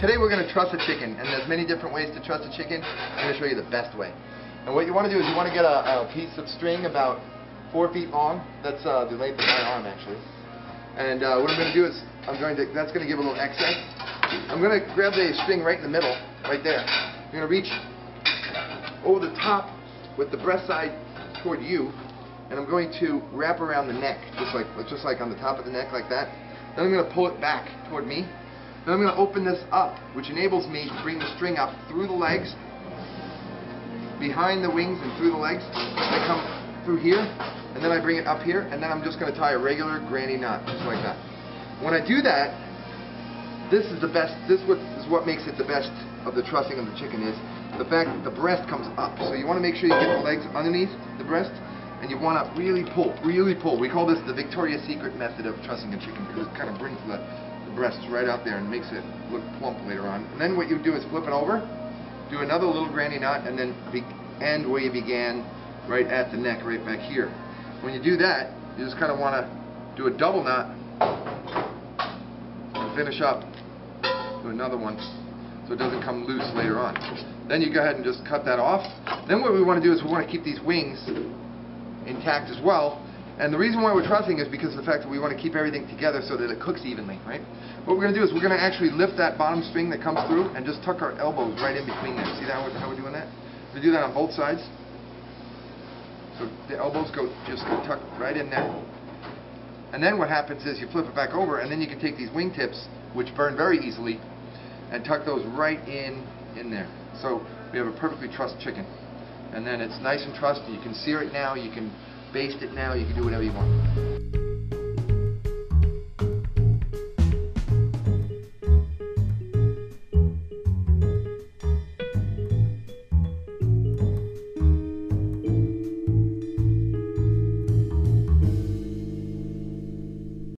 today we're going to truss a chicken, and there's many different ways to truss a chicken. I'm going to show you the best way. And what you want to do is you want to get a, a piece of string about four feet long. That's uh, the length of my arm, actually. And uh, what I'm going to do is I'm going to that's going to give a little excess. I'm going to grab the string right in the middle, right there. I'm going to reach over the top with the breast side toward you, and I'm going to wrap around the neck, just like just like on the top of the neck, like that. Then I'm going to pull it back toward me. Then I'm going to open this up, which enables me to bring the string up through the legs, behind the wings and through the legs. I come through here, and then I bring it up here, and then I'm just going to tie a regular granny knot, just like that. When I do that, this is the best, this is what makes it the best of the trussing of the chicken is the fact that the breast comes up. So you want to make sure you get the legs underneath the breast, and you want to really pull, really pull. We call this the Victoria's Secret method of trussing a chicken because it kind of brings the, the breasts right out there and makes it look plump later on. And then what you do is flip it over, do another little granny knot, and then end where you began right at the neck, right back here. When you do that, you just kind of want to do a double knot and finish up do another one so it doesn't come loose later on. Then you go ahead and just cut that off. Then what we want to do is we want to keep these wings intact as well. And the reason why we're trussing is because of the fact that we want to keep everything together so that it cooks evenly, right? What we're going to do is we're going to actually lift that bottom string that comes through and just tuck our elbows right in between there. See that, how we're doing that? We do that on both sides. So the elbows go just go tuck right in there. And then what happens is you flip it back over and then you can take these wing tips, which burn very easily, and tuck those right in in there. So we have a perfectly trussed chicken. And then it's nice and trussed. You can sear it now, you can baste it now, you can do whatever you want.